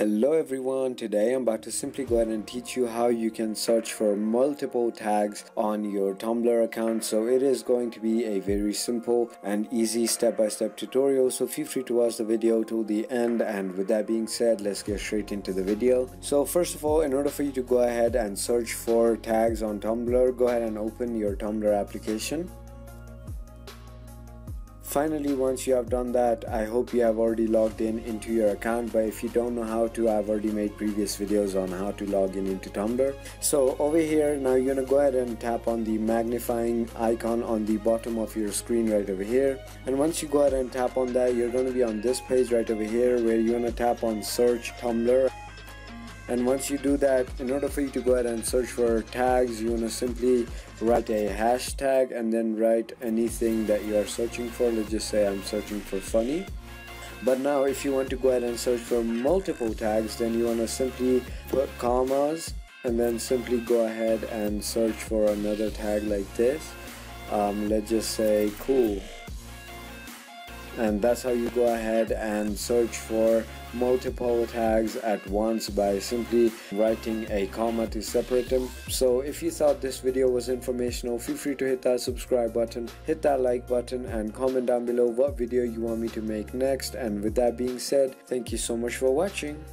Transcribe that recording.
Hello everyone, today I'm about to simply go ahead and teach you how you can search for multiple tags on your Tumblr account. So it is going to be a very simple and easy step-by-step -step tutorial. So feel free to watch the video till the end and with that being said, let's get straight into the video. So first of all, in order for you to go ahead and search for tags on Tumblr, go ahead and open your Tumblr application finally once you have done that i hope you have already logged in into your account. But if you don't know how to i've already made previous videos on how to log in into tumblr. So over here now you're gonna go ahead and tap on the magnifying icon on the bottom of your screen right over here. And once you go ahead and tap on that you're to be on this page right over here where you're to tap on search tumblr and once you do that in order for you to go ahead and search for tags you want to simply write a hashtag and then write anything that you are searching for. Let's just say I'm searching for funny. But now if you want to go ahead and search for multiple tags then you want to simply put commas and then simply go ahead and search for another tag like this. Um, let's just say cool and that's how you go ahead and search for multiple tags at once by simply writing a comma to separate them. So if you thought this video was informational feel free to hit that subscribe button hit that like button and comment down below what video you want me to make next. And with that being said thank you so much for watching